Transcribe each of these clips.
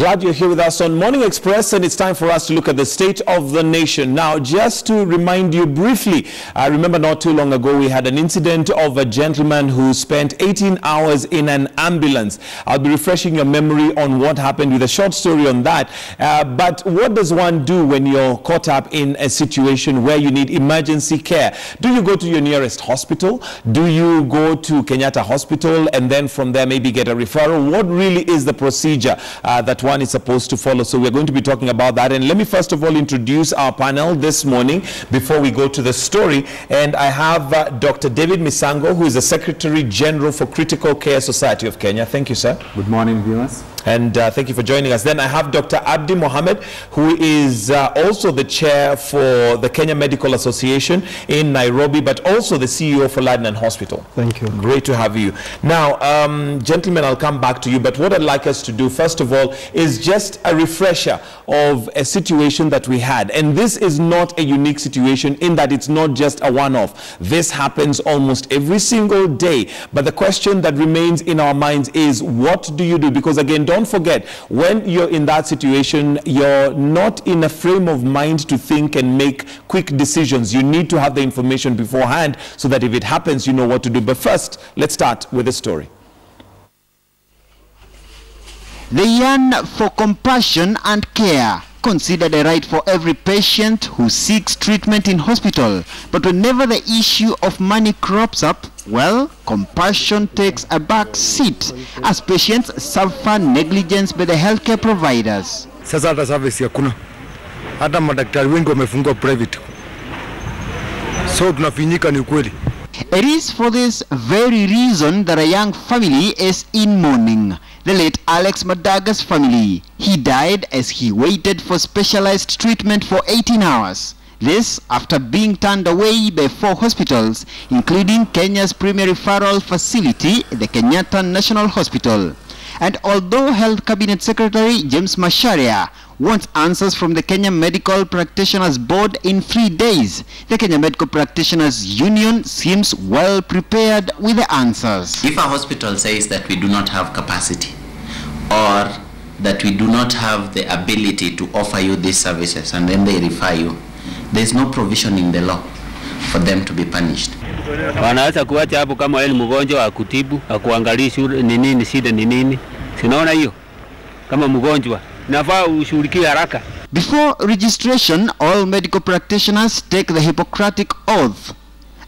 Glad you're here with us on Morning Express, and it's time for us to look at the state of the nation. Now, just to remind you briefly, I remember not too long ago we had an incident of a gentleman who spent 18 hours in an ambulance. I'll be refreshing your memory on what happened with a short story on that. Uh, but what does one do when you're caught up in a situation where you need emergency care? Do you go to your nearest hospital? Do you go to Kenyatta Hospital and then from there maybe get a referral? What really is the procedure uh, that is supposed to follow. So we're going to be talking about that. And let me first of all introduce our panel this morning before we go to the story. And I have uh, Dr. David Misango, who is the Secretary General for Critical Care Society of Kenya. Thank you, sir. Good morning, viewers. And uh, thank you for joining us. Then I have Dr. Abdi Mohammed, who is uh, also the chair for the Kenya Medical Association in Nairobi, but also the CEO for Ladnan Hospital. Thank you. Great to have you. Now, um, gentlemen, I'll come back to you, but what I'd like us to do, first of all, is just a refresher of a situation that we had. And this is not a unique situation in that it's not just a one-off. This happens almost every single day. But the question that remains in our minds is, what do you do? Because again, don't forget, when you're in that situation, you're not in a frame of mind to think and make quick decisions. You need to have the information beforehand so that if it happens, you know what to do. But first, let's start with the story. The yearn for compassion and care, considered a right for every patient who seeks treatment in hospital. But whenever the issue of money crops up, well, compassion takes a back seat as patients suffer negligence by the healthcare providers. Sasa hata service hakuna, hata madaktari wengi wamefungwa private, so tunafinyika. Ni ukweli. It is for this very reason that a young family is in mourning. The late Alex Madaga's family. He died as he waited for specialized treatment for 18 hours. This after being turned away by four hospitals, including Kenya's premier referral facility, the Kenyatta National Hospital. And although Health Cabinet Secretary James Macharia wants answers from the Kenya Medical Practitioners Board in three days, the Kenya Medical Practitioners Union seems well prepared with the answers. If a hospital says that we do not have capacity or that we do not have the ability to offer you these services and then they refer you, there is no provision in the law for them to be punished. wanaweza kuacha hapo kama wewe ni mgonjwa wa kutibu akuangalia shule ni nini shida ni nini sinaona hiyo kama mgonjwa nafaa ushughulikie haraka Before registration, all medical practitioners take the Hippocratic Oath,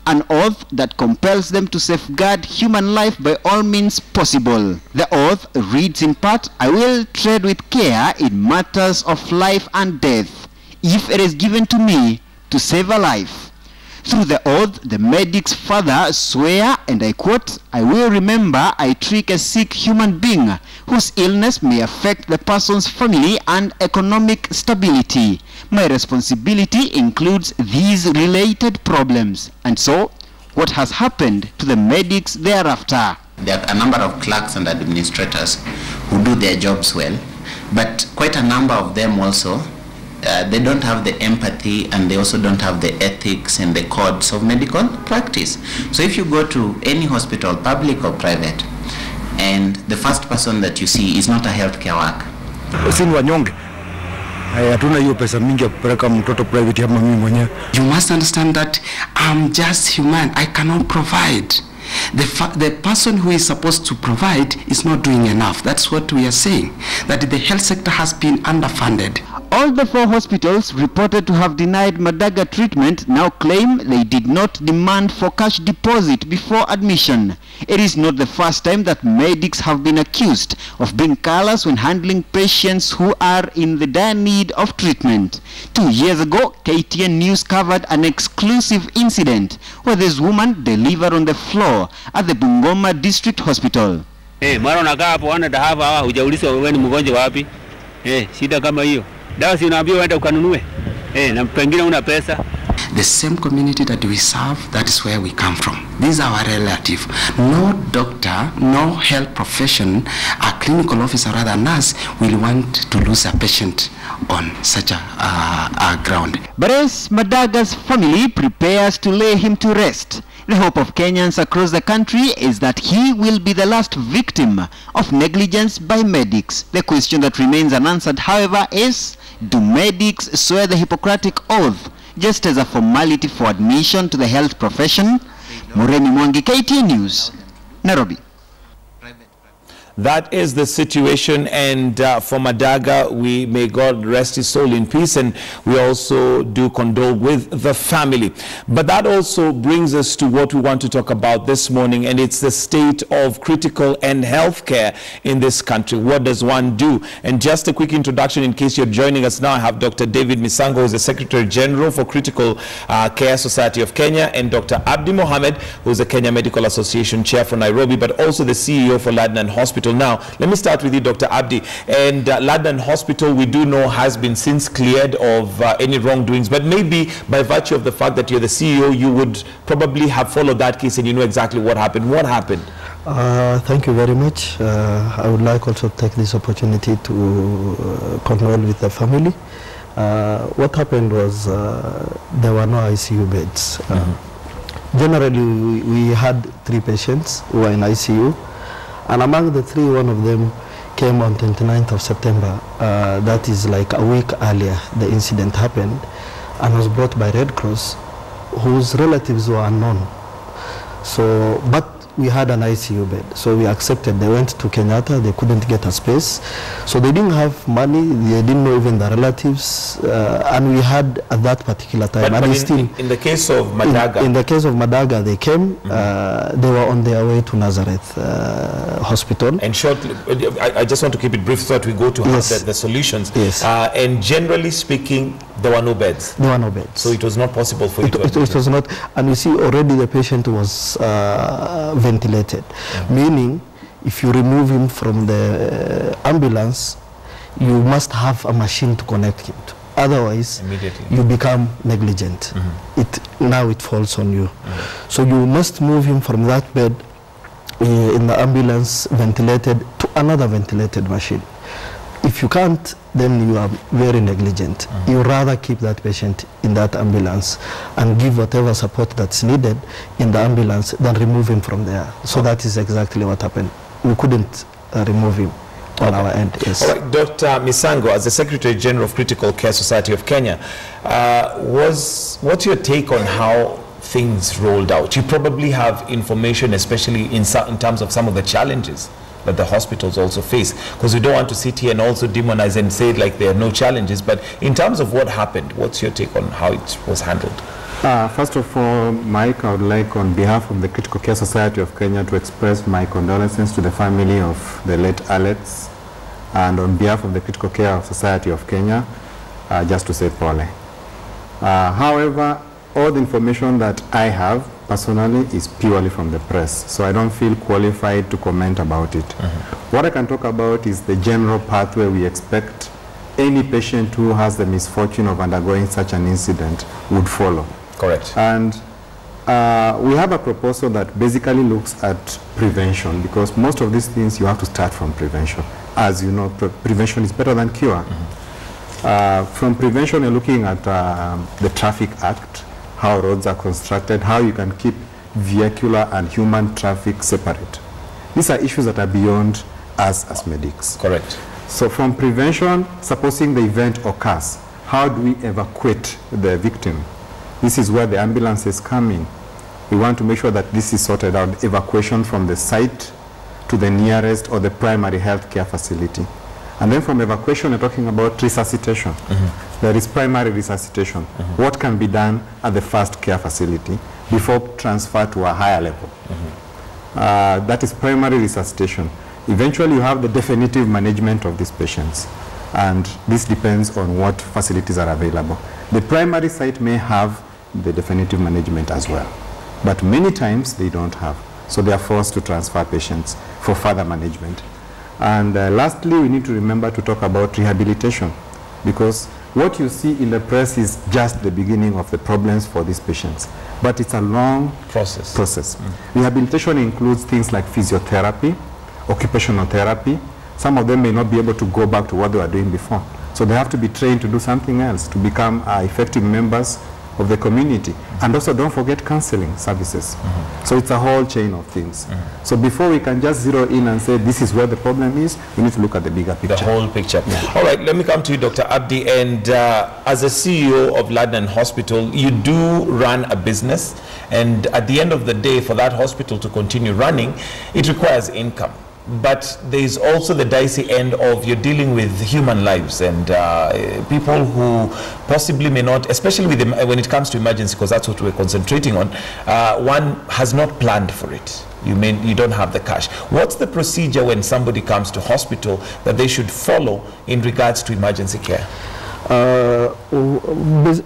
an oath that compels them to safeguard human life by all means possible. The oath reads in part, I will tread with care in matters of life and death, if it is given to me to save a life. Through the oath, the medics further swear, and I quote, I will remember I treat a sick human being whose illness may affect the person's family and economic stability. My responsibility includes these related problems. And so, what has happened to the medics thereafter? There are a number of clerks and administrators who do their jobs well, but quite a number of them also uh, they don't have the empathy and they also don't have the ethics and the codes of medical practice. So if you go to any hospital, public or private, and the first person that you see is not a healthcare worker, Si ni wanyonge, Haya, hatuna hiyo pesa mingi ya kupeleka mtoto private ama mimi mwenyewe. You must understand that I'm just human. I cannot provide. The, the person who is supposed to provide is not doing enough. That's what we are saying. That the health sector has been underfunded. All the four hospitals reported to have denied Madaga treatment now claim they did not demand for cash deposit before admission. It is not the first time that medics have been accused of being careless when handling patients who are in the dire need of treatment. Two years ago, KTN News covered an exclusive incident where this woman delivered on the floor at the Bungoma District Hospital. Hey, mara unakaa hapo wana dahava hawa hujaulizwa wewe ni mgonjwa wapi eh shida kama hiyo dawa si unaambiwa uende ukanunue eh na pengine una pesa The same community that we serve, that is where we come from. These are our relative. No doctor, no health profession, a clinical officer, rather nurse, will want to lose a patient on such a, uh, a ground. But as Madaga's family prepares to lay him to rest, The hope of Kenyans across the country is that he will be the last victim of negligence by medics. The question that remains unanswered, however, is do medics swear the Hippocratic Oath just as a formality for admission to the health profession? moreni Mwangi, KTN News, Nairobi. That is the situation, and uh, for Madaga, we may God rest his soul in peace, and we also do condole with the family. But that also brings us to what we want to talk about this morning, and it's the state of critical and health care in this country. What does one do? And just a quick introduction in case you're joining us now, I have Dr. David Misango, who's the Secretary General for Critical uh, Care Society of Kenya, and Dr. Abdi Mohammed, who's the Kenya Medical Association Chair for Nairobi, but also the CEO for Ladnan Hospital. Now, let me start with you, Dr. Abdi. And uh, Ladnan Hospital, we do know, has been since cleared of uh, any wrongdoings, but maybe by virtue of the fact that you're the CEO, you would probably have followed that case and you know exactly what happened. What happened? Uh, thank you very much. Uh, I would like also to take this opportunity to uh, condole with the family. Uh, what happened was uh, there were no ICU beds. Uh, Generally, we, we had three patients who were in ICU, and among the three, one of them came on 29th of September. Uh, that is like a week earlier, the incident happened, and was brought by Red Cross, whose relatives were unknown. So, but we had an ICU bed, so we accepted. They went to Kenyatta, they couldn't get a space, so they didn't have money. They didn't know even the relatives, uh, and we had at that particular time. But, and but in, still in, in the case of in, Madaga, in the case of Madaga, they came. Uh, they were on their way to Nazareth uh, Hospital. and shortly, I, I just want to keep it brief so that we go to Yes. the, the solutions. Yes. Uh, and generally speaking, there were no beds. There were no beds. So it was not possible for you it, to it, it was not, and you see already the patient was uh, ventilated, meaning if you remove him from the uh, ambulance, you must have a machine to connect him to. Otherwise, Immediately. you become negligent. It now it falls on you. So you must move him from that bed uh, in the ambulance, ventilated, to another ventilated machine. If you can't, then you are very negligent. You rather keep that patient in that ambulance and give whatever support that's needed in the ambulance than remove him from there. So that is exactly what happened. We couldn't uh, remove him on our end. Yes. All right, Dr. Misango, as the Secretary General of Critical Care Society of Kenya, uh, was what's your take on how things rolled out? You probably have information, especially in, in terms of some of the challenges that the hospitals also face, because we don't want to sit here and also demonize and say like there are no challenges. But in terms of what happened, what's your take on how it was handled? Uh, first of all, Mike, I would like on behalf of the Critical Care Society of Kenya to express my condolences to the family of the late Alex and on behalf of the Critical Care Society of Kenya, uh, just to say pole. Uh, however, all the information that I have personally is purely from the press, so I don't feel qualified to comment about it. What I can talk about is the general pathway we expect any patient who has the misfortune of undergoing such an incident would follow. Correct. And uh, we have a proposal that basically looks at prevention because most of these things you have to start from prevention. As you know, pre- prevention is better than cure. Uh, from prevention, you're looking at um the Traffic Act, how roads are constructed, how you can keep vehicular and human traffic separate. These are issues that are beyond us as medics. Correct. So from prevention, supposing the event occurs, how do we evacuate the victim? This is where the ambulances come in. We want to make sure that this is sorted out, evacuation from the site to the nearest or the primary health care facility. And then from evacuation, we're talking about resuscitation. Mm-hmm. There is primary resuscitation. What can be done at the first care facility before transfer to a higher level? Uh, that is primary resuscitation. Eventually, you have the definitive management of these patients, and this depends on what facilities are available. The primary site may have the definitive management as well, but many times they don't have, so they are forced to transfer patients for further management. And uh, lastly, we need to remember to talk about rehabilitation, because what you see in the press is just the beginning of the problems for these patients, but it's a long Process. process. Rehabilitation includes things like physiotherapy, occupational therapy. Some of them may not be able to go back to what they were doing before. So they have to be trained to do something else, to become uh, effective members of the community. And also don't forget counseling services. So it's a whole chain of things. So before we can just zero in and say this is where the problem is, we need to look at the bigger picture. the whole picture. All right, let me come to you, Dr. Abdi. And uh, as a CEO of Ladnan Hospital, you do run a business. And at the end of the day, for that hospital to continue running, it requires income. But there is also the dicey end of you're dealing with human lives and uh, people who possibly may not, especially with when it comes to emergency, because that's what we're concentrating on. Uh, one has not planned for it. You may you don't have the cash. What's the procedure when somebody comes to hospital that they should follow in regards to emergency care? Uh,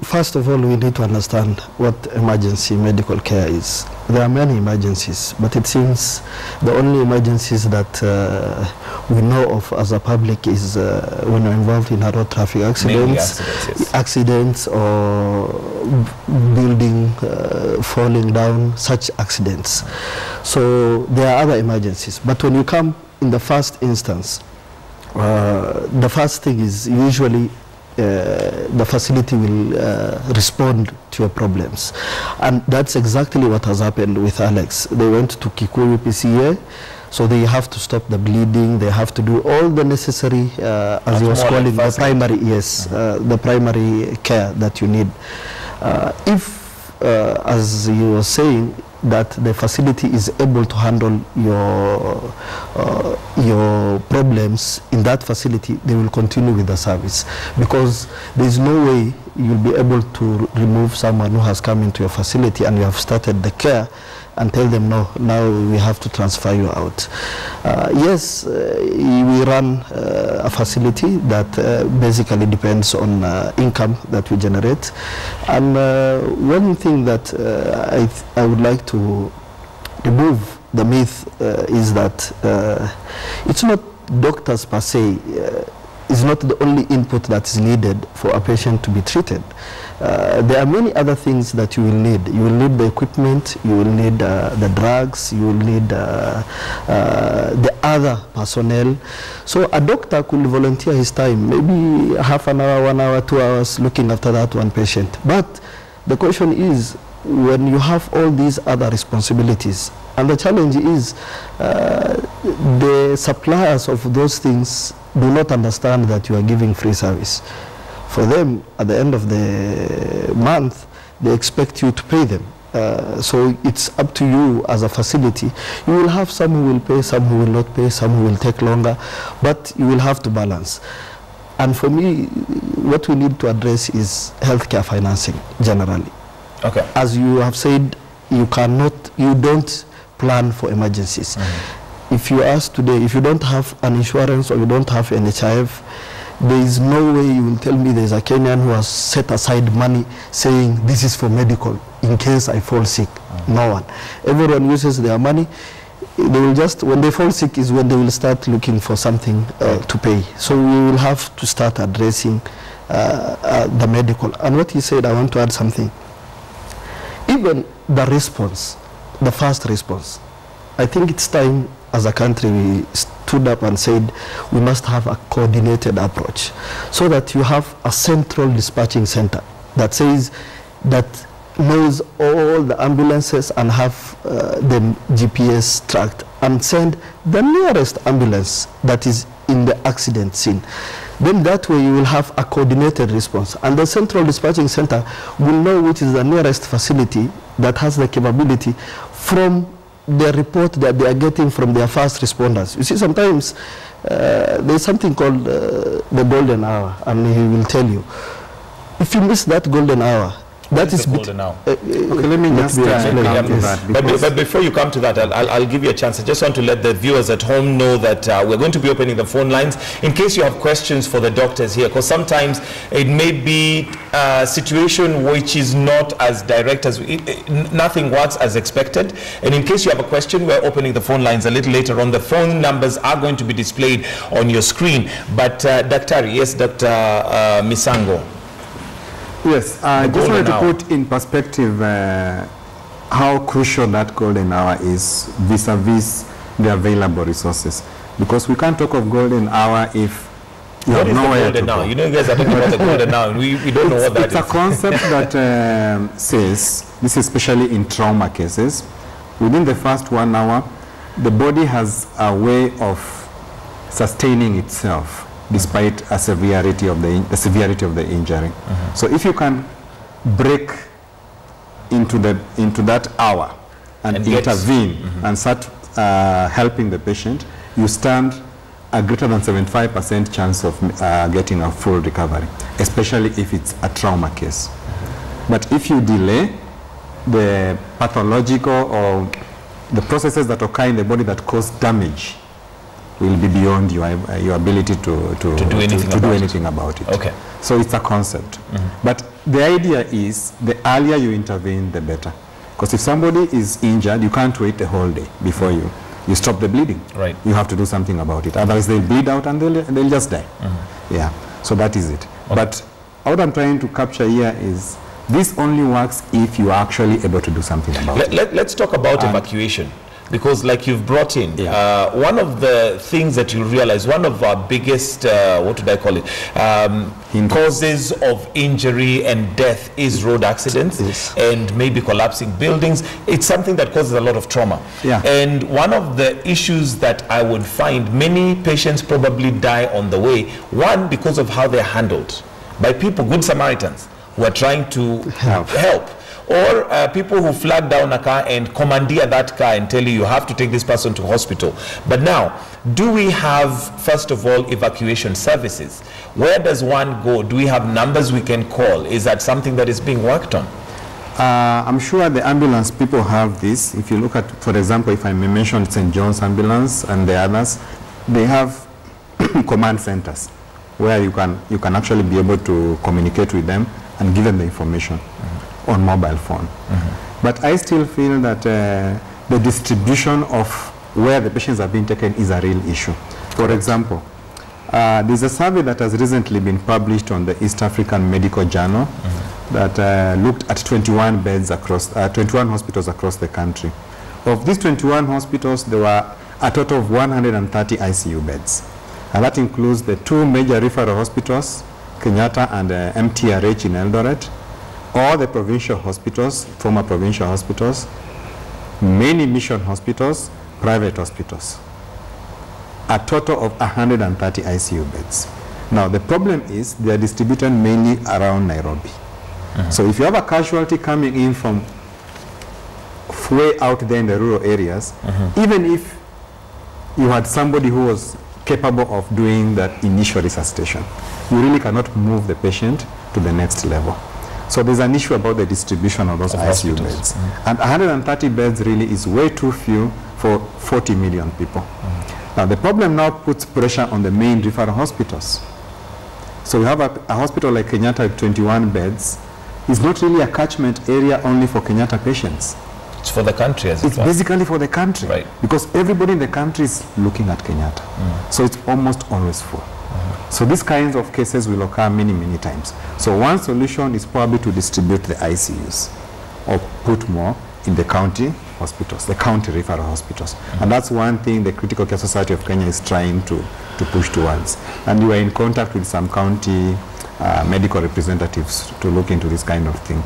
first of all, we need to understand what emergency medical care is. There are many emergencies, but it seems the only emergencies that uh, we know of as a public is uh, when you're involved in a road traffic Mainly accidents, accidents, yes. accidents or building uh, falling down, such accidents. So there are other emergencies, but when you come in the first instance, uh, the first thing is usually uh, the facility will uh, respond to your problems. And that's exactly what has happened with Alex. They went to Kikuyu PCA, so they have to stop the bleeding, they have to do all the necessary, uh, as he was calling, the primary, yes, uh, the primary care that you need. Uh, if, as you were saying, that the facility is able to handle your uh, your problems in that facility, they will continue with the service. Because there is no way you'll be able to remove someone who has come into your facility and you have started the care and tell them no now we have to transfer you out uh, yes uh, we run uh, a facility that uh, basically depends on uh, income that we generate and uh, one thing that I, th- I would like to remove the myth is that it's not doctors per se uh, not the only input that is needed for a patient to be treated. Uh, there are many other things that you will need. You will need the equipment, you will need uh, the drugs, you will need uh, uh, the other personnel. So a doctor could volunteer his time, maybe half an hour, one hour, two hours looking after that one patient. But the question is, when you have all these other responsibilities, and the challenge is uh, the suppliers of those things do not understand that you are giving free service. For them, at the end of the month, they expect you to pay them. Uh, so it's up to you as a facility. You will have some who will pay, some who will not pay, some who will take longer, but you will have to balance. And for me, what we need to address is healthcare financing generally. Okay. As you have said, you cannot, you don't plan for emergencies. If you ask today, if you don't have an insurance or you don't have NHIF, there is no way you will tell me there's a Kenyan who has set aside money saying this is for medical in case I fall sick. No one. Everyone uses their money. They will just, when they fall sick is when they will start looking for something uh, to pay. So we will have to start addressing uh, uh, the medical. And what he said, I want to add something even the response, the first response, I think it's time as a country we stood up and said we must have a coordinated approach so that you have a central dispatching center that says that knows all the ambulances and have uh, GPS tracked and send the nearest ambulance that is in the accident scene. Then that way you will have a coordinated response. And the central dispatching center will know which is the nearest facility that has the capability from the report that they are getting from their first responders. You see, sometimes uh, there's something called uh, the golden hour, and he will tell you. If you miss that golden hour, that is is the bet- golden hour? uh, Okay, let me just, me explain come to But, because- but before you come to that, I'll, I'll, I'll give you a chance. I just want to let the viewers at home know that uh, we're going to be opening the phone lines in case you have questions for the doctors here, because sometimes it may be a situation which is not as direct as it, it- nothing works as expected. And in case you have a question, we're opening the phone lines a little later on. The phone numbers are going to be displayed on your screen. But uh, Daktari, yes, Dr. Uh, Misango. Yes, I just wanted to hour. put in perspective uh, how crucial that golden hour is vis-a-vis the available resources. Because we can't talk of golden hour if You What have nowhere to now? go. You know, you guys are talking about the golden now, and we, we don't know what that it's is. a concept that um, says, this is especially in trauma cases, within the first one hour, the body has a way of sustaining itself despite a severity of the, in- the severity of the injury. So if you can break into, the, into that hour and, And intervene and start uh, helping the patient, you stand a greater than 75% chance of uh, getting a full recovery, especially if it's a trauma case. But if you delay, the pathological or the processes that occur in the body that cause damage will be beyond your, uh, your ability to, to, To do anything to, do about it. anything about it. Okay. So it's a concept. But the idea is the earlier you intervene, the better. Because if somebody is injured, you can't wait the whole day before you, you stop the bleeding. Right. You have to do something about it. Otherwise, they'll bleed out and they'll, they'll just die. Yeah. So that is it. But what I'm trying to capture here is this only works if you are actually able to do something about Let, it. let, let's talk about evacuation. Because like you've brought in, Yeah. uh, one of the things that you realize, one of our biggest, uh, what would I call it, um, causes of injury and death is road accidents Yes. and maybe collapsing buildings. It's something that causes a lot of trauma. Yeah. And one of the issues that I would find, many patients probably die on the way, one, because of how they're handled by people, good Samaritans, who are trying to Help. help or uh, people who flag down a car and commandeer that car and tell you you have to take this person to hospital. But now, do we have, first of all, evacuation services? Where does one go? Do we have numbers we can call? Is that something that is being worked on? Uh, I'm sure the ambulance people have this. If you look at, for example, if I may mention St. John's Ambulance and the others, they have command centers where you can, you can actually be able to communicate with them and give them the information on mobile phone. But I still feel that uh, the distribution of where the patients are being taken is a real issue. For example, uh, there's a survey that has recently been published on the East African Medical Journal that uh, looked at 21 beds across, uh, 21 hospitals across the country. Of these 21 hospitals, there were a total of 130 ICU beds. And that includes the two major referral hospitals, Kenyatta and uh, MTRH in Eldoret, all the provincial hospitals, former provincial hospitals, many mission hospitals, private hospitals a total of 130 ICU beds. Now, the problem is they are distributed mainly around Nairobi. Uh-huh. So if you have a casualty coming in from way out there in the rural areas, uh-huh. even if you had somebody who was capable of doing that initial resuscitation, you really cannot move the patient to the next level. So there's an issue about the distribution of those Of ICU beds. And 130 beds really is way too few for 40 million people. Mm. Now the problem now puts pressure on the main referral hospitals. So we have a, a hospital like Kenyatta with 21 beds. It's not really a catchment area only for Kenyatta patients. It's for the country as It's it basically for the country. Right. Because everybody in the country is looking at Kenyatta. Mm. So it's almost always full. So these kinds of cases will occur many, many times. So one solution is probably to distribute the ICUs or put more in the county hospitals, the county referral hospitals. And that's one thing the Critical Care Society of Kenya is trying to, to push towards. And we are in contact with some county uh, medical representatives to look into this kind of thing.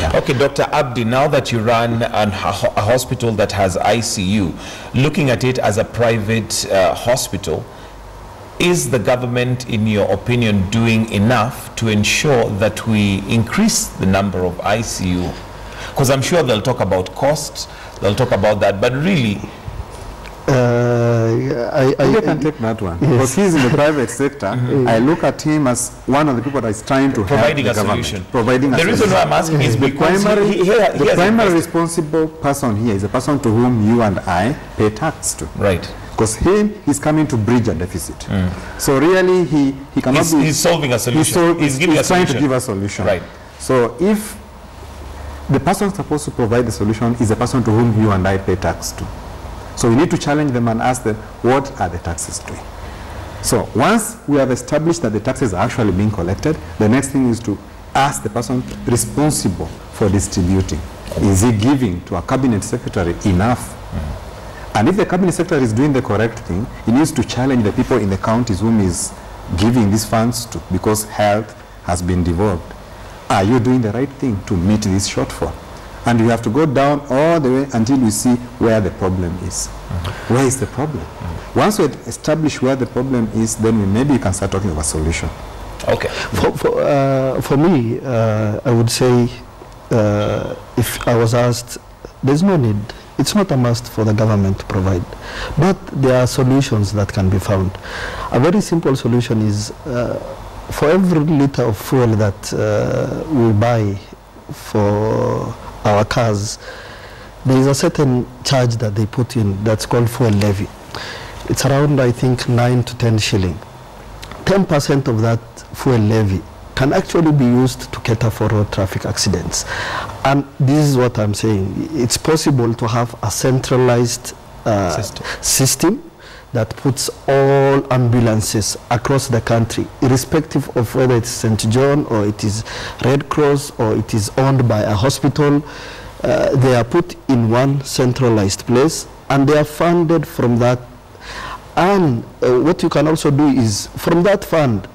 Yeah. Okay, Dr. Abdi, now that you run an, a, a hospital that has ICU, looking at it as a private uh, hospital, is the government, in your opinion, doing enough to ensure that we increase the number of ICU? Because I'm sure they'll talk about costs, they'll talk about that, but really, Uh, I, I, You can take that one. Because he's in the private sector. I look at him as one of the people that is trying to providing help a the government. solution. Providing a the reason solution. why I'm asking is the because primary, he, he, he, he the primary responsible person here is the person to whom you and I pay tax to. Right. Because him, he's coming to bridge a deficit. Mm. So really, he, he cannot He's- be... he's solving a solution. He's, sol- He's he's, trying to give a solution. Right. So if the person supposed to provide the solution is the person to whom you and I pay tax to. So we need to challenge them and ask them, what are the taxes doing? So once we have established that the taxes are actually being collected, the next thing is to ask the person responsible for distributing. Is he giving to a cabinet secretary enough? Mm. And if the cabinet secretary is doing the correct thing, he needs to challenge the people in the counties whom is giving these funds to because health has been devolved. Are you doing the right thing to meet this shortfall? And we have to go down all the way until we see where the problem is. Where is the problem? Once we establish where the problem is, then we maybe we can start talking about a solution. Okay. For, for, uh, for me, uh, I would say uh, if I was asked, there's no need. It's not a must for the government to provide. But there are solutions that can be found. A very simple solution is uh, for every liter of fuel that uh, we buy for our cars, there is a certain charge that they put in that's called fuel levy. It's around, I think, 9 to 10 shilling. 10% of that fuel levy can actually be used to cater for road traffic accidents. And this is what I'm saying. It's possible to have a centralized uh, System. system that puts all ambulances across the country, irrespective of whether it's St. John or it is Red Cross or it is owned by a hospital. Uh, they are put in one centralized place and they are funded from that and uh, what you can also do is from that fund,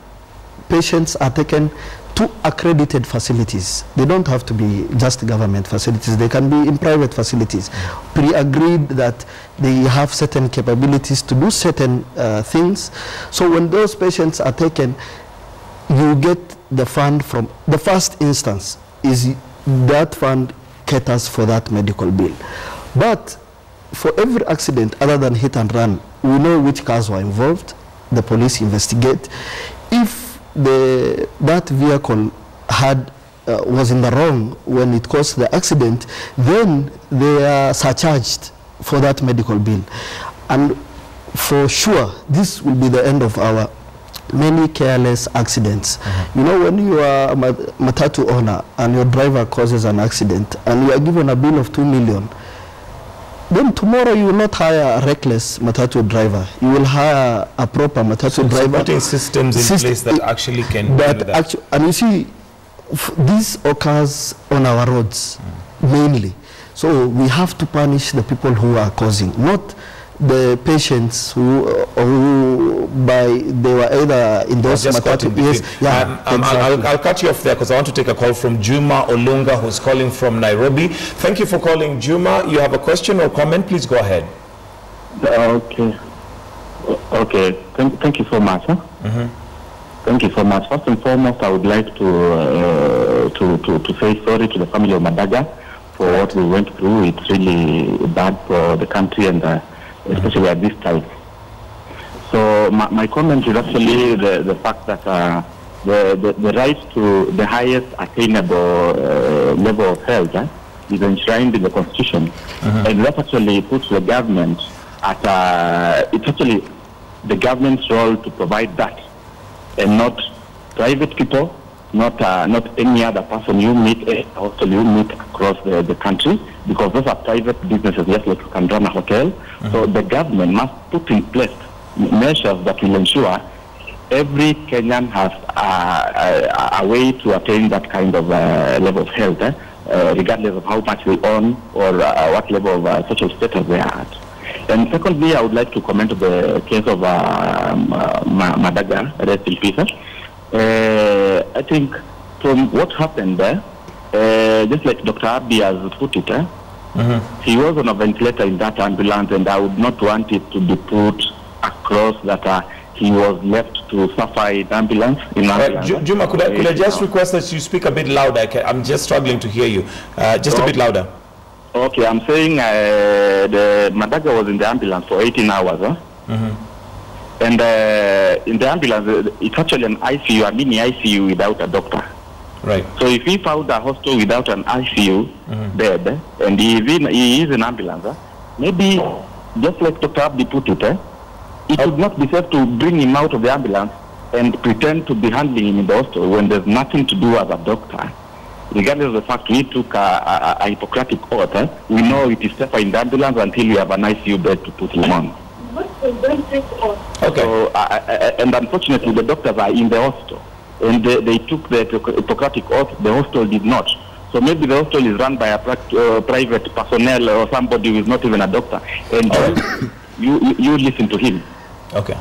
patients are taken to accredited facilities. They don't have to be just government facilities. They can be in private facilities. Pre-agreed that they have certain capabilities to do certain uh, things. So when those patients are taken, you get the fund from the first instance is that fund caters for that medical bill. But for every accident other than hit and run, we know which cars were involved. The police investigate. If the that vehicle had uh, was in the wrong when it caused the accident, then they are surcharged for that medical bill, and for sure this will be the end of our many careless accidents. You know, when you are a ma- matatu owner and your driver causes an accident and you are given a bill of two million, then tomorrow you will not hire a reckless matatu driver. You will hire a proper matatu So, driver. putting systems in Syst- place that actually can that do that. and you see, this occurs on our roads mainly. So we have to punish the people who are causing, not the patients who, uh, who by they were either in those just caught in. Yes, yeah, Um, um, I'll, exactly. I'll, I'll cut you off there because I want to take a call from Juma Olunga, who's calling from Nairobi. Thank you for calling, Juma. You have a question or comment? Please go ahead. Okay. Okay. Thank, thank you so much. Huh? Thank you so much. First and foremost, I would like to, uh, to, to, to say sorry to the family of Madaga for what we went through. It's really bad for the country and uh, especially at this time. So my, my comment is actually the, the fact that uh, the, the, the right to the highest attainable uh, level of health eh, is enshrined in the constitution. And that actually puts the government at, uh, it's actually the government's role to provide that and not private people, not uh, not any other person you meet, eh, also you meet across the, the country, because those are private businesses, just like you can run a hotel. So the government must put in place measures that will ensure every Kenyan has uh, a, a way to attain that kind of uh, level of health, eh, uh, regardless of how much they own or uh, what level of uh, social status they are at. And secondly, I would like to comment on the case of um, uh, Madaga, rest in peace. Uh, I think from what happened there, uh, just like Dr. Abdi has put it, eh, he was on a ventilator in that ambulance, and I would not want it to be put across that uh, he was left to suffer in ambulance. In Uh, ambulance Ju- Juma, could I, could I just Uh, request that you speak a bit louder? I'm just struggling to hear you. Uh, just a bit louder. Okay, I'm saying uh, the Madaga was in the ambulance for 18 hours. Huh? And uh, in the ambulance, uh, it's actually an ICU, a mini ICU without a doctor. Right. So if he found a hospital without an ICU bed, eh, and he is in, he is in ambulance, eh, maybe just like Dr. Abdi put it, eh, it would not be safe to bring him out of the ambulance and pretend to be handling him in the hospital when there's nothing to do as a doctor. Regardless of the fact we took a, a, a Hippocratic oath, eh, we know it is safer in the ambulance until we have an ICU bed to put him on. Okay. So, uh, and unfortunately, the doctors are in the hospital, and they, they took the Hippoc- Hippocratic oath. The hospital did not. So maybe the hospital is run by a uh, private personnel or somebody who is not even a doctor, and uh, you, you you listen to him. Okay.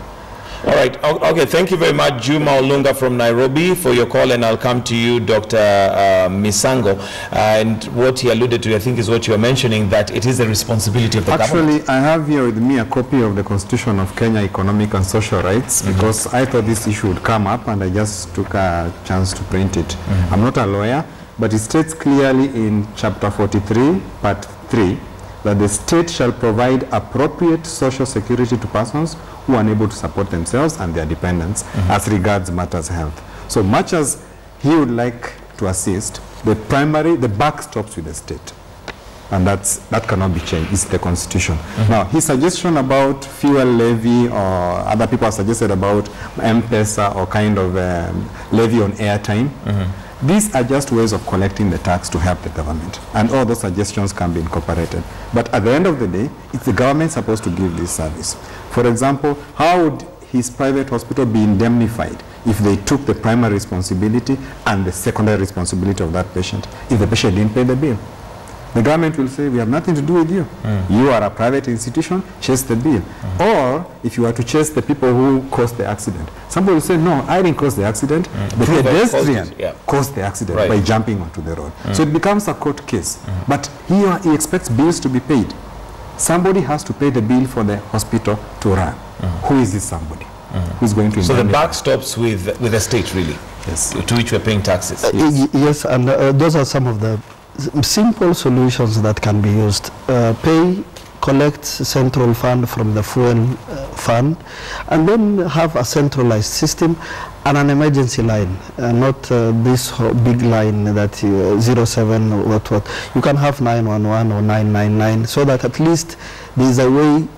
All right. Okay. Thank you very much, Juma Olunga from Nairobi, for your call, and I'll come to you, Dr. Uh, Misango. And what he alluded to, I think, is what you are mentioning that it is the responsibility of the Actually, government. Actually, I have here with me a copy of the Constitution of Kenya Economic and Social Rights mm -hmm. because I thought this issue would come up and I just took a chance to print it. Mm -hmm. I'm not a lawyer, but it states clearly in Chapter 43, Part 3, that the state shall provide appropriate social security to persons who are unable to support themselves and their dependents mm-hmm. as regards matters health. So much as he would like to assist, the primary, the buck stops with the state and that's that cannot be changed. It's the constitution. Mm-hmm. Now, his suggestion about fuel levy, or other people have suggested about M-Pesa or kind of um, levy on airtime. Mm-hmm. These are just ways of collecting the tax to help the government, and all those suggestions can be incorporated. But at the end of the day, it's the government supposed to give this service. For example, how would his private hospital be indemnified if they took the primary responsibility and the secondary responsibility of that patient if the patient didn't pay the bill? The government will say, we have nothing to do with you. Hmm. You are a private institution, chase the bill. Hmm. Or if you are to chase the people who caused the accident, somebody will say, no, I didn't cause the accident. Hmm. The Prove I caused pedestrian yeah. caused the accident Right. by jumping onto the road. So it becomes a court case. But he, he expects bills to be paid. Somebody has to pay the bill for the hospital to run. Who is this somebody? Who's going to So the indemnify? buck stops with with the state, really, Yes. to which we're paying taxes. Y- Yes, and uh, those are some of the s- simple solutions that can be used. Uh, pay, collect central fund from the fuel uh, fund, and then have a centralized system and an emergency line, uh, not uh, this big line that uh, 07 or what what. You can have 911 or 999 so that at least there is a way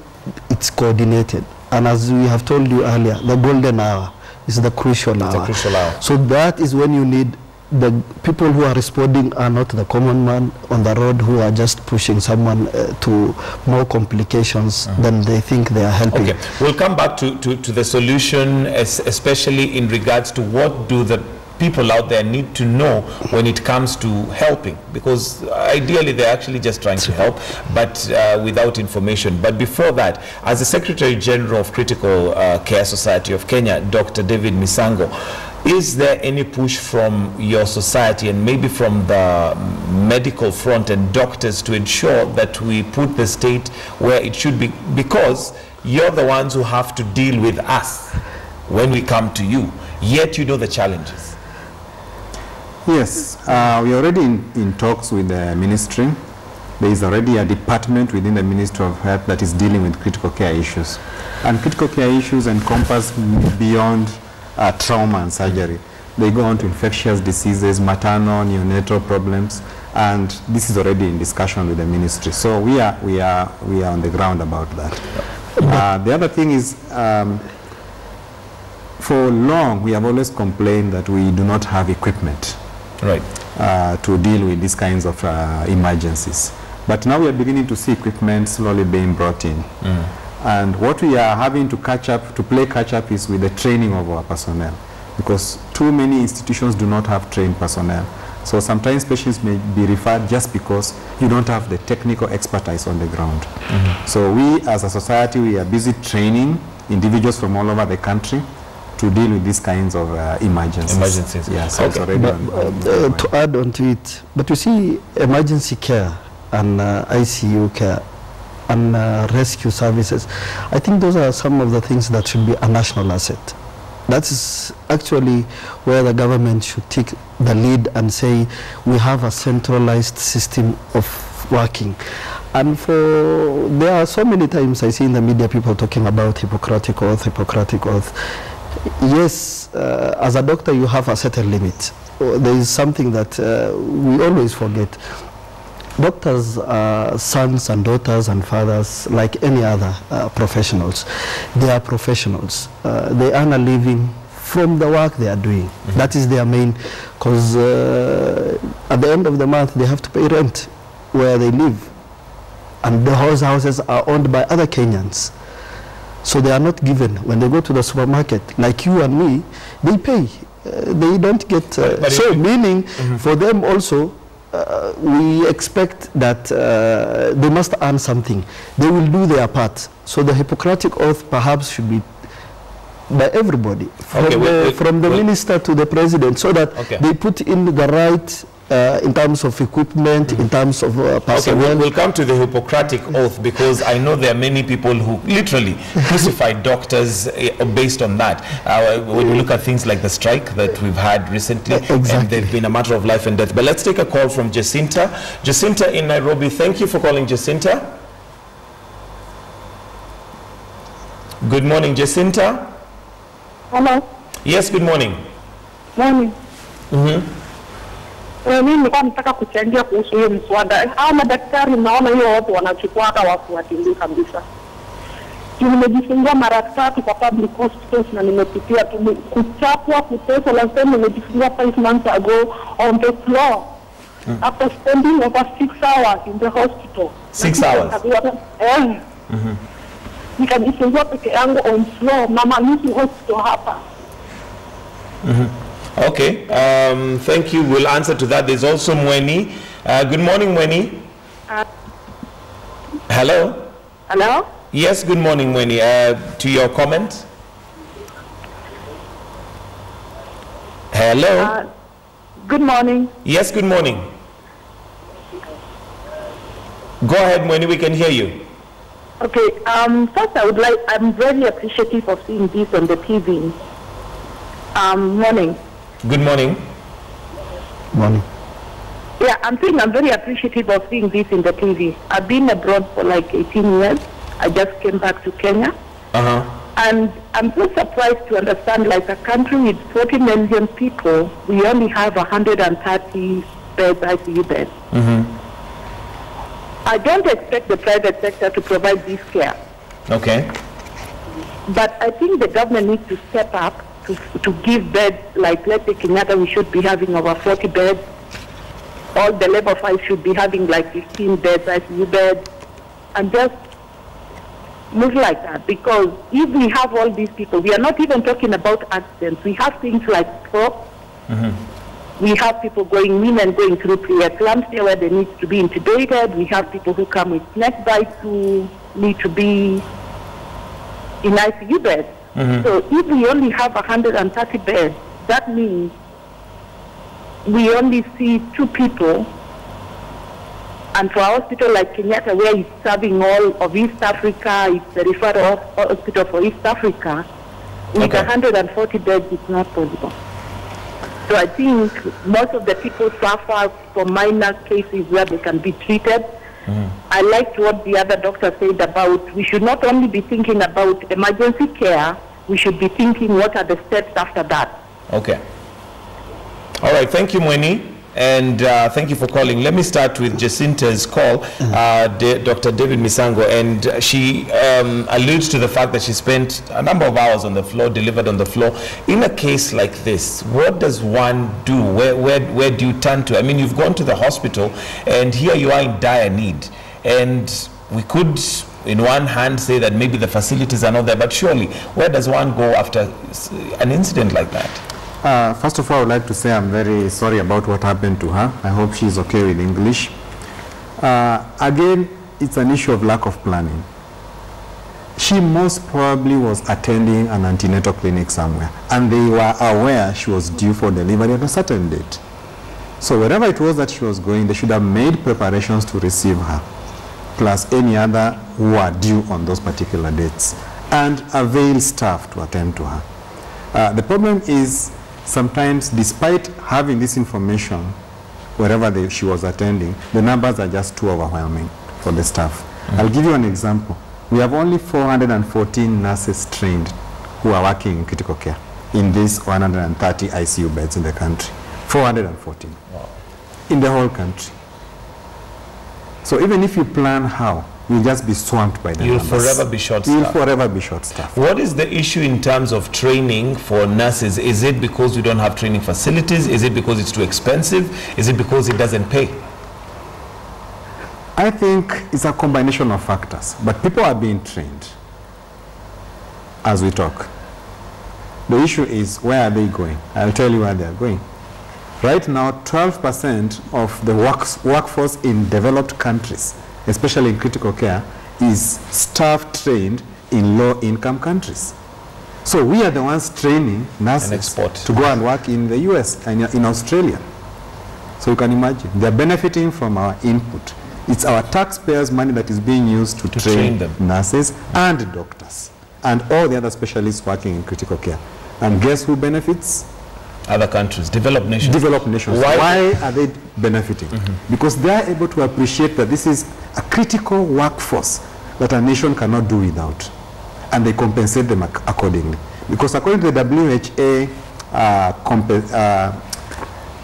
it's coordinated. And as we have told you earlier, the golden hour is the crucial hour. crucial hour. So that is when you need the people who are responding are not the common man on the road who are just pushing someone uh, to more complications than they think they are helping. Okay, we'll come back to, to, to the solution, es- especially in regards to what do the people out there need to know when it comes to helping, because ideally they're actually just trying to help, but uh, without information. But before that, as the Secretary General of Critical uh, Care Society of Kenya, Dr. David Misango, is there any push from your society and maybe from the medical front and doctors to ensure that we put the state where it should be? Because you're the ones who have to deal with us when we come to you, yet you know the challenges. Yes, uh, we are already in, in talks with the ministry. There is already a department within the Ministry of Health that is dealing with critical care issues. And critical care issues encompass beyond uh, trauma and surgery. They go on to infectious diseases, maternal, neonatal problems, and this is already in discussion with the ministry. So we are, we are, we are on the ground about that. Uh, the other thing is, um, for long, we have always complained that we do not have equipment Right. uh, to deal with these kinds of uh, emergencies. But now we are beginning to see equipment slowly being brought in. And what we are having to catch up, to play catch up is with the training of our personnel. Because too many institutions do not have trained personnel. So sometimes patients may be referred just because you don't have the technical expertise on the ground. So we as a society, we are busy training individuals from all over the country to deal with these kinds of uh, emergencies. Emergencies. Yeah, so it's Okay. already But, on- uh, on- uh, to add on to it, but you see, emergency care and uh, ICU care and uh, rescue services, I think those are some of the things that should be a national asset. That is actually where the government should take the lead and say we have a centralized system of working. And for there are so many times I see in the media people talking about Hippocratic oath, Hippocratic oath. Yes, uh, as a doctor you have a certain limit. Uh, There is something that uh, we always forget. Doctors are sons and daughters and fathers like any other uh, professionals. They are professionals. Uh, they earn a living from the work they are doing. That is their main, because uh, at the end of the month they have to pay rent where they live. And those houses are owned by other Kenyans. So they are not given when they go to the supermarket, like you and me, they pay. Uh, they don't get. Uh, But- but if so meaning for them also, uh, we expect that uh, they must earn something. They will do their part. So the Hippocratic oath perhaps should be by everybody, from Okay, wait, the, wait, from the wait. minister to the president, so that Okay. they put in the right uh, in terms of equipment, in terms of uh, Okay, personnel. we'll, we'll come to the Hippocratic Oath because I know there are many people who literally crucify doctors eh, based on that. Uh, when you look at things like the strike that we've had recently, and they've been a matter of life and death. But let's take a call from Jacinta. Jacinta in Nairobi, thank you for calling, Jacinta. Good morning, Jacinta. Hello. Yes, good morning. Morning. Mhm. Eh, mimi nilikuwa nataka kuchangia kuhusu hiyo mswada. Hao madaktari naona hiyo watu wanachukua hata wafuatilii kabisa. Nimejifungua mara tatu kwa public hospitals na nimepitia tu kuchapwa, kuteswa. Last time nimejifungua five months ago on the floor after spending over six hours in the hospital. Six hours? hours? Mhm. Eh, nikajifungua peke yangu on floor, mama nusu hospital hapa. Okay, um, thank you. We'll answer to that. There's also Mweni. Uh, good morning, Mweni. Uh, Hello. Hello? Yes, good morning, Mweni. Uh, to your comment. Hello. Uh, good morning. yes, good morning. Go ahead, Mweni. We can hear you. Okay, um, first I would like, I'm very appreciative of seeing this on the TV. Um, morning. Good morning. Morning. Yeah, I'm saying I'm very appreciative of seeing this in the TV. I've been abroad for like 18 years. I just came back to Kenya. Uh huh. And I'm so surprised to understand like a country with 40 million people, we only have 130 beds, ICU beds. Mm-hmm. I don't expect the private sector to provide this care. Okay. But I think the government needs to step up to, to give beds, like let's say Kenyatta, we should be having over 40 beds. All the level five should be having like 15 beds, ICU beds, and just move like that. Because if we have all these people, we are not even talking about accidents. We have things like stroke. Mm-hmm. We have people going in and going through preeclampsia where they need to be intubated. We have people who come with neck bites who need to be in ICU beds. So if we only have 130 beds, that means we only see two people. And for a hospital like Kenyatta, where it's serving all of East Africa, it's the referral hospital for East Africa, with Okay. 140 beds, it's not possible. So I think most of the people suffer from minor cases where they can be treated. I liked what the other doctor said about we should not only be thinking about emergency care, we should be thinking what are the steps after that. Okay. All right. Thank you, Mweni. And uh, thank you for calling. Let me start with Jacinta's call, uh, Da- Dr. David Misango. And she um, alludes to the fact that she spent a number of hours on the floor, delivered on the floor. In a case like this, what does one do? Where, where, where do you turn to? I mean, you've gone to the hospital, and here you are in dire need. And we could, in one hand, say that maybe the facilities are not there, but surely, where does one go after an incident like that? Uh, first of all, I would like to say I'm very sorry about what happened to her. I hope she's okay with English. Uh, again, it's an issue of lack of planning. She most probably was attending an antenatal clinic somewhere, and they were aware she was due for delivery at a certain date. So wherever it was that she was going, they should have made preparations to receive her, plus any other who are due on those particular dates, and avail staff to attend to her. Uh, the problem is sometimes, despite having this information, wherever they, she was attending, the numbers are just too overwhelming for the staff. mm. I'll give you an example. We have only 414 nurses trained who are working in critical care in these 130 ICU beds in the country. 414 wow. in the whole country. So even if you plan how, you'll just be swamped by the You'll numbers. forever be short You'll forever be short staffed. What is the issue in terms of training for nurses? Is it because we don't have training facilities? Is it because it's too expensive? Is it because it doesn't pay? I think it's a combination of factors, but people are being trained as we talk. The issue is where are they going? I'll tell you where they are going. Right now, 12% of the works, workforce in developed countries, especially in critical care, is staff trained in low income countries. So we are the ones training nurses to go and work in the US and in Australia. So you can imagine, they're benefiting from our input. It's our taxpayers' money that is being used to, train them. nurses and doctors and all the other specialists working in critical care. And guess who benefits? Other countries, developed nations. Developed nations. Why- Why, are they benefiting? Because they are able to appreciate that this is a critical workforce that a nation cannot do without. And they compensate them ac- accordingly. Because according to the WHA uh, uh,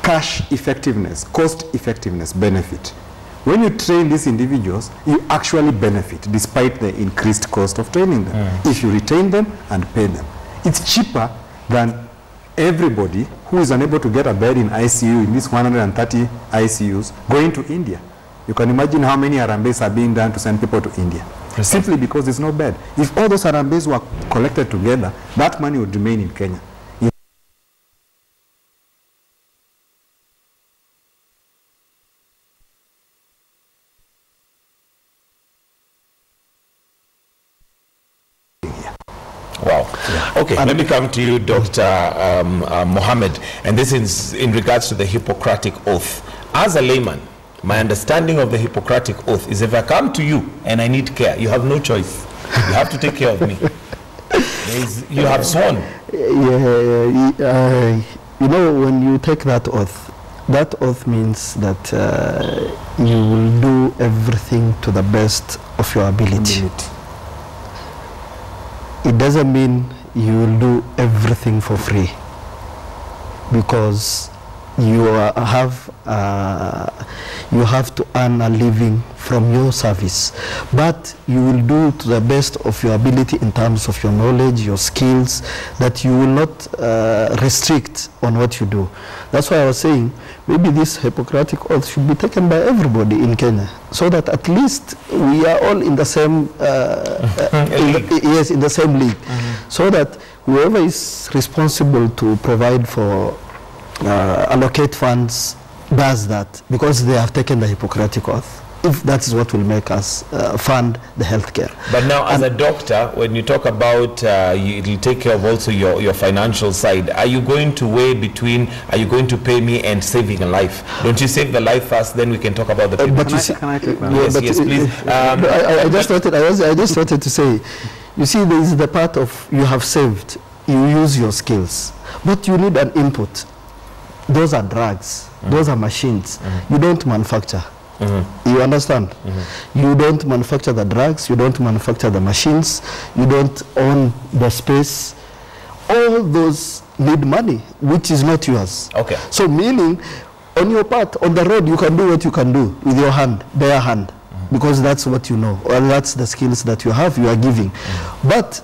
cash effectiveness, cost effectiveness benefit, when you train these individuals, you actually benefit despite the increased cost of training them. If you retain them and pay them. It's cheaper than everybody who is unable to get a bed in ICU in these 130 ICUs going to India. You can imagine how many Harambes are being done to send people to India. Precisely. Simply because there's no bed. If all those Harambes were collected together, that money would remain in Kenya. Okay, let me come to you, Dr. Um, uh, Mohammed, and this is in regards to the Hippocratic Oath. As a layman, my understanding of the Hippocratic Oath is if I come to you and I need care, you have no choice. You have to take care of me. Is- you have sworn. Yeah, uh, you know, when you take that oath, that oath means that uh, you will do everything to the best of your ability. It doesn't mean you will do everything for free because you have uh, you have to earn a living from your service. But you will do to the best of your ability in terms of your knowledge your skills that you will not uh, restrict on what you do. That's why i was saying maybe this hippocratic oath should be taken by everybody in kenya so that at least we are all in the same uh, uh, in the- yes in the same league. So that whoever is responsible to provide for uh, allocate funds does that because they have taken the Hippocratic oath. If that is what will make us uh, fund the healthcare. But now, as a doctor, when you talk about uh, you, it'll take care of also your, your financial side, are you going to weigh between, are you going to pay me and saving a life? Don't you save the life first, then we can talk about the Uh, payment? but you see, Yes, but, yes, uh, please. uh, Um, I, I- I just wanted, I, was, I just wanted to say, you see, there is the part of you have saved, you use your skills, but you need an input. Those are drugs. Mm-hmm. Those are machines. Mm-hmm. You don't manufacture. Mm-hmm. You understand? You don't manufacture the drugs. You don't manufacture the machines. You don't own the space. All those need money, which is not yours. Okay. So meaning, on your part, on the road, you can do what you can do with your hand, bare hand, because that's what you know, or that's the skills that you have, you are giving. But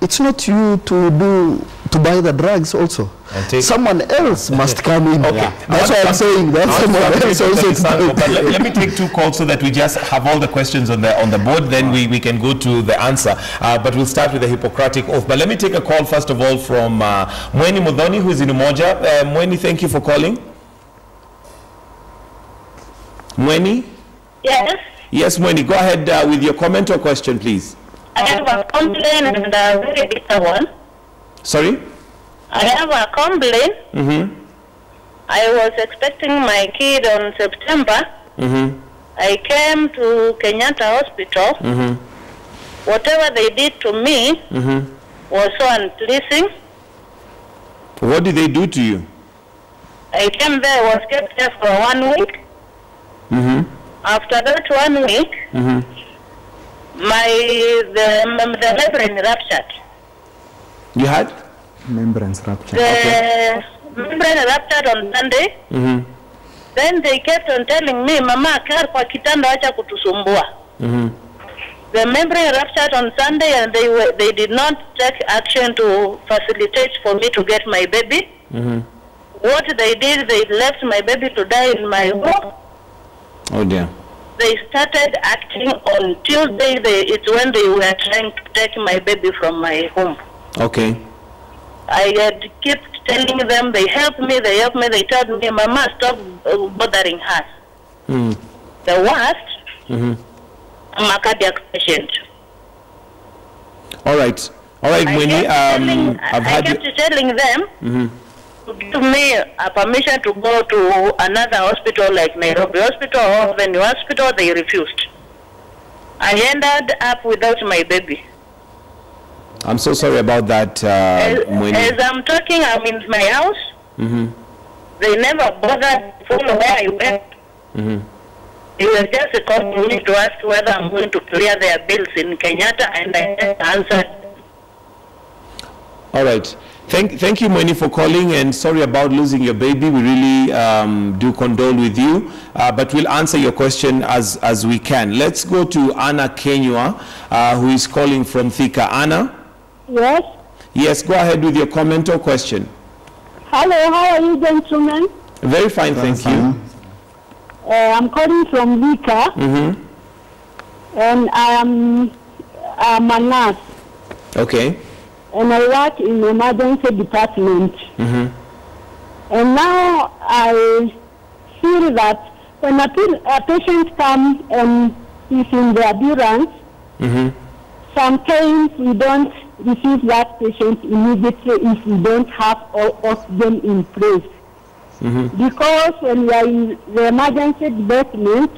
it's not you to do to buy the drugs also. And take- Someone else must come in. Okay. That's I why I'm saying come- that I want to someone else also Dr. to Sango, do it. but let, let me take two calls so that we just have all the questions on the on the board. Then we, we can go to the answer. Uh, but we'll start with the Hippocratic Oath. But let me take a call first of all from uh, Mweni Mudhoni, who is in Umoja. Uh, Mweni, thank you for calling. Mweni? Yes, Yes, Mweni, go ahead uh, with your comment or question, please. I have a complaint and a very bitter one. Sorry? I have a complaint. Mm-hmm. I was expecting my kid on September. Mm-hmm. I came to Kenyatta Hospital. Mm-hmm. Whatever they did to me Mm-hmm. was so unpleasing. What did they do to you? I came there, was kept there for one week. Mm-hmm. After that one week, Mm-hmm. my the, the membrane ruptured. You had? Membranes rupture. The okay. membrane ruptured on Sunday. Mm-hmm. Then they kept on telling me, mama, kaa kwa kitanda, acha kutusumbua. Mm-hmm. The membrane ruptured on Sunday and they were, they did not take action to facilitate for me to get my baby. Mm-hmm. What they did, they left my baby to die in my home. Oh dear. They started acting on Tuesday. They, it's when they were trying to take my baby from my home. Okay. I had kept telling them, they help me, they help me. They told me, Mama, stop uh, bothering her. Mm-hmm. The worst, Mm-hmm. I'm a cardiac patient. All right. All right, I Mweni, kept telling, um, I had you. kept telling them Mhm. to give me a permission to go to another hospital like Nairobi Hospital or Avenue Hospital. They refused. I ended up without my baby. I'm so sorry about that, uh, As, as I'm talking, I'm in my house. Mhm. They never bothered to follow where I went. Mhm. They were just calling me to ask whether I'm going to clear their bills in Kenyatta, and I just answered. All right. Thank, thank you, Mweni, for calling, and sorry about losing your baby. We really um, do condole with you, uh, but we'll answer your question as, as we can. Let's go to Anna Kenywa, uh, who is calling from Thika. Anna? Yes. Yes, go ahead with your comment or question. Hello, how are you, gentlemen? Very fine, thank you. Uh, I'm calling from Thika, Mm-hmm. and I am I'm a nurse, Okay. and I work in the emergency department. Mm-hmm. And now I feel that when a, a patient comes and is in the ambulance, Mm-hmm. sometimes we don't receive that patient immediately if we don't have all of them in place. Mm-hmm. Because when we are in the emergency department,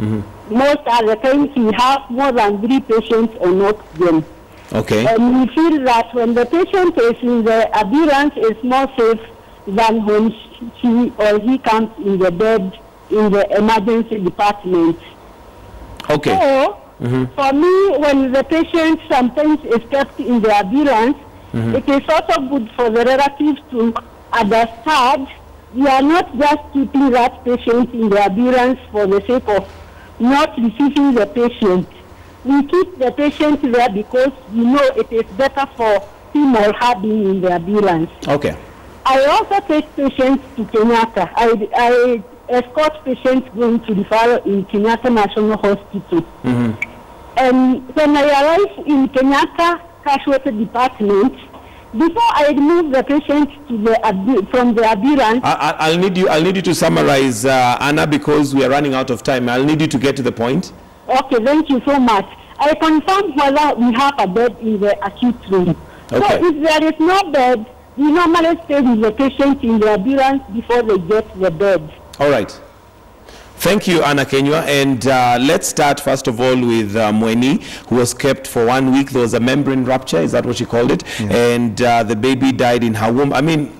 Mm-hmm. most of the times we have more than three patients on oxygen. Okay. And we feel that when the patient is in the ambulance, it's more safe than when she or he comes in the bed in the emergency department. Okay. So, Mm-hmm. for me, when the patient sometimes is kept in the ambulance, Mhm. it is also good for the relatives to understand we are not just keeping that patient in the ambulance for the sake of not receiving the patient. We keep the patient there because we know it is better for him or her being in the ambulance. Okay. I also take patients to Kenyatta. I, I escort patients going to the referral in Kenyatta National Hospital. Mm-hmm. And when I arrive in Kenyatta Casualty Department, before I remove the patient to the from the ambulance, I, I- I'll need you. I'll need you to summarize, uh, Anna, because we are running out of time. I'll need you to get to the point. okay, thank you so much. I confirm whether we have a bed in the acute room. Okay. So if there is no bed, we normally stay with the patient in the ambulance before they get the bed. All right. Thank you, Anna Kenya. And uh, let's start, first of all, with uh, Mweni, who was kept for one week. There was a membrane rupture, is that what she called it? And uh, the baby died in her womb. I mean,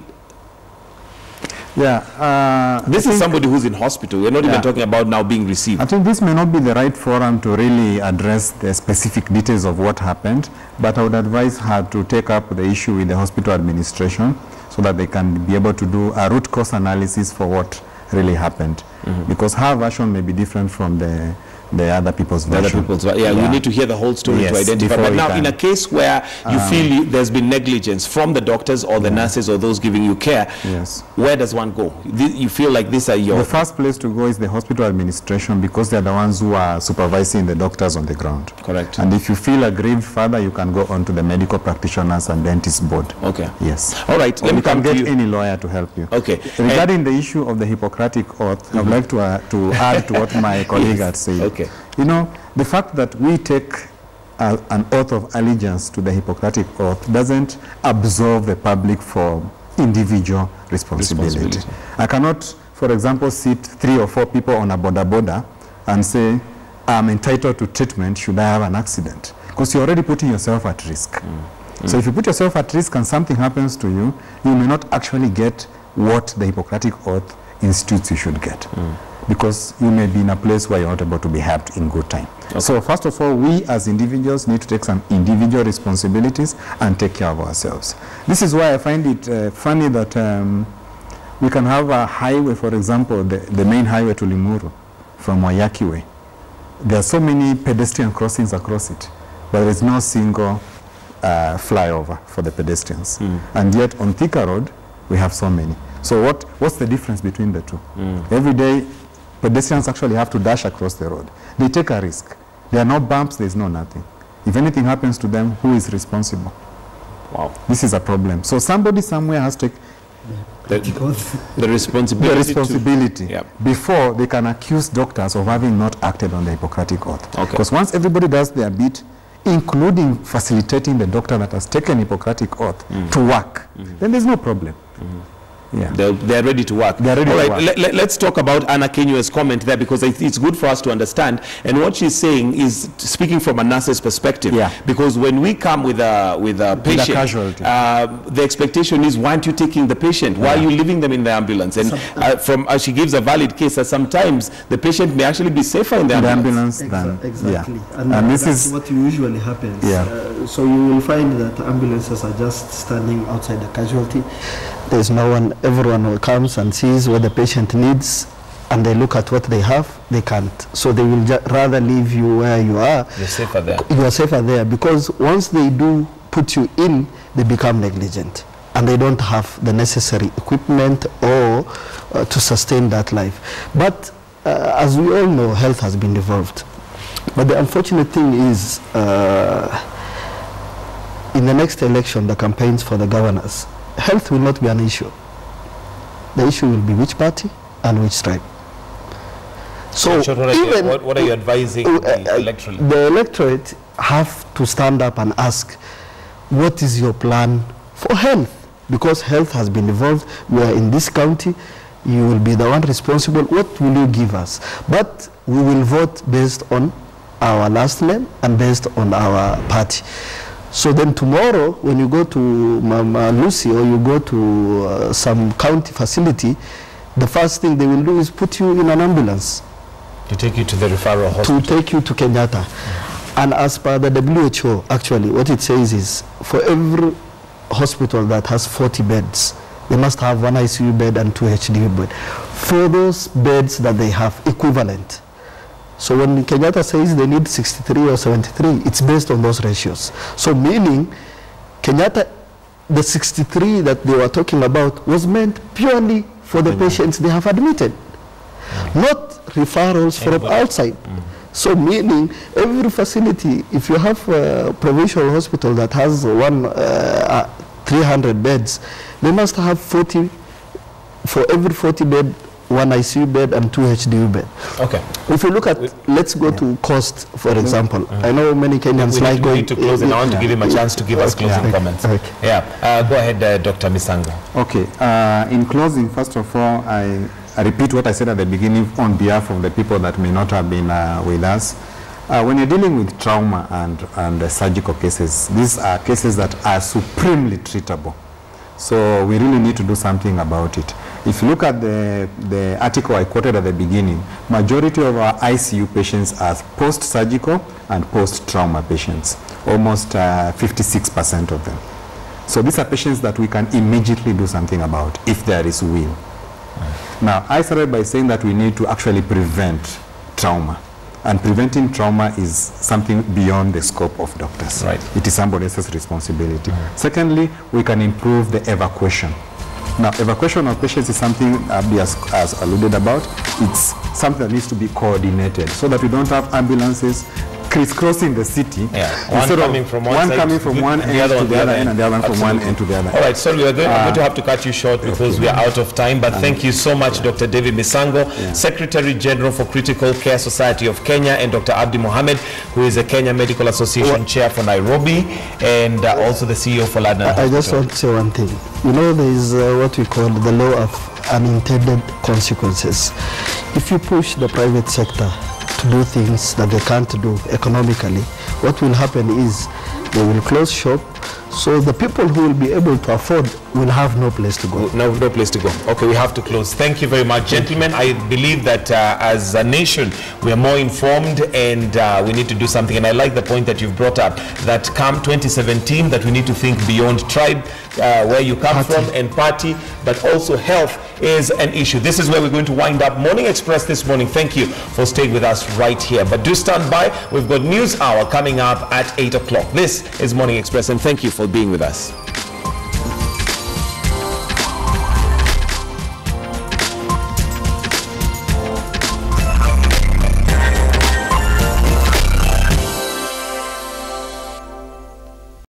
Yeah. Uh, this is somebody who's in hospital. We're not Yeah. even talking about now being received. I think this may not be the right forum to really address the specific details of what happened, but I would advise her to take up the issue with the hospital administration so that they can be able to do a root cause analysis for what really happened. Because her version may be different from the, the other people's The other version. people's, yeah, we need to hear the whole story Yes, to identify. But now, in a case where you Um, feel you- there's been negligence from the doctors or the nurses or those giving you care, Yes. where does one go? You feel like these are your... The first place to go is the hospital administration because they're the ones who are supervising the doctors on the ground. Correct. And if you feel aggrieved further, you can go on to the medical practitioners and dentist board. Okay. Yes. All right, Or let me you can get any lawyer to help you. Okay. Regarding the issue of the Hippocratic oath, I would like to, uh, to add to what my colleague had said. Okay. You know, the fact that we take uh, an oath of allegiance to the Hippocratic oath doesn't absolve the public from individual responsibility. Responsibility. I cannot, for example, sit three or four people on a boda boda and say, I'm entitled to treatment should I have an accident. Because you're already putting yourself at risk. So if you put yourself at risk and something happens to you, you may not actually get what the Hippocratic Oath institutes you should get. Because you may be in a place where you're not able to be helped in good time. So first of all, we as individuals need to take some individual responsibilities and take care of ourselves. This is why I find it uh, funny that um, we can have a highway, for example, the, the main highway to Limuru from Waiyaki Way. There are so many pedestrian crossings across it, but there is no single uh, flyover for the pedestrians. And yet on Thika Road, we have so many. So what, what's the difference between the two? Every day, pedestrians actually have to dash across the road. They take a risk. There are no bumps, there's no nothing. If anything happens to them, who is responsible? Wow. This is a problem. So somebody somewhere has to take The, the responsibility. the to- responsibility Yeah. before they can accuse doctors of having not acted on the Hippocratic Oath. Okay. Because once everybody does their bit, including facilitating the doctor that has taken Hippocratic oath mm. to work, mm-hmm. then there's no problem. Mm-hmm. Yeah. They're, they're ready to work. They're ready All to right, work. Let, us talk about Anna Kenyue's comment there because it's good for us to understand. And what she's saying is speaking from a nurse's perspective. Yeah. Because when we come with a with a patient, casualty. uh, the expectation is why aren't you taking the patient? Why are you leaving them in the ambulance? And uh, from uh, she gives a valid case that sometimes the patient may actually be safer in the In the ambulance. ambulance, then, Exactly. yeah. And, And uh, this that's is, what usually happens. Yeah. Uh, so you will find that ambulances are just standing outside the casualty. There's no one, everyone who comes and sees what the patient needs and they look at what they have, they can't. So they will rather leave you where you are. You're safer there. You are safer there because once they do put you in, they become negligent and they don't have the necessary equipment or uh, to sustain that life. But uh, as we all know, health has been devolved. But the unfortunate thing is, uh, in the next election, the campaigns for the governors, health will not be an issue. The issue will be which party and which tribe. So Sure, what are you- even what- what are you advising uh, the uh, electorate? The electorate have to stand up and ask, what is your plan for health? Because health has been involved. We are in this county. You will be the one responsible. What will you give us? But we will vote based on our last name and based on our party. So then tomorrow, when you go to Mama Lucy or you go to uh, some county facility, the first thing they will do is put you in an ambulance To take you to the referral hospital? to take you to Kenyatta. And as per the WHO, actually, what it says is for every hospital that has 40 beds, they must have one ICU bed and two HDU bed. For those beds that they have equivalent. So when Kenyatta says they need 63 or 73, it's based on those ratios. So meaning Kenyatta, the 63 that they were talking about was meant purely for the patients they have admitted, not referrals from outside. So meaning every facility, if you have a provincial hospital that has one uh, uh, 300 beds, they must have 40, for every 40 bed, one ICU bed and two HDU bed. Okay. If you look at, let's go to cost, for example. I know many Kenyans We like going to close and I want to give him a chance to give us closing Okay. comments. Okay. Yeah. Uh, go ahead, uh, Dr. Misango. Okay, uh, in closing, first of all, I, I repeat what I said at the beginning on behalf of the people that may not have been uh, with us. Uh, when you're dealing with trauma and, and uh, surgical cases, these are cases that are supremely treatable. So we really need to do something about it. If you look at the, the article I quoted at the beginning, majority of our ICU patients are post-surgical and post-trauma patients, almost uh, 56% of them. So these are patients that we can immediately do something about if there is will. Now, I started by saying that we need to actually prevent trauma. And preventing trauma is something beyond the scope of doctors. Right. It is somebody else's responsibility. Secondly, we can improve the evacuation. Now, evacuation of patients is something Abdi has, has alluded about. It's something that needs to be coordinated so that we don't have ambulances crisscrossing the city. Yeah. One coming from one, one coming from one the end to the other end and the other one from one end to the other All right, sorry, we're going, Uh, going to have to cut you short because we are out of time. But thank you so much, Dr. David Misango, Secretary General for Critical Care Society of Kenya, and Dr. Abdi Mohamed, who is the Kenya Medical Association Chair for Nairobi, and uh, also the CEO for. I, I just want to say one thing. You know, there is uh, what we call the law of unintended consequences. If you push the private sector to do things that they can't do economically, what will happen is they will close shop. So the people who will be able to afford will have no place to go. No, no place to go. Okay, we have to close. Thank you very much, gentlemen. I believe that uh, as a nation, we are more informed and uh, we need to do something. And I like the point that you've brought up that come 2017, that we need to think beyond tribe, uh, where you come from, and party, but also health is an issue. This is where we're going to wind up Morning Express this morning. Thank you for staying with us right here. But do stand by. We've got News Hour coming up at 8 o'clock. This is Morning Express, and thank you for being with us.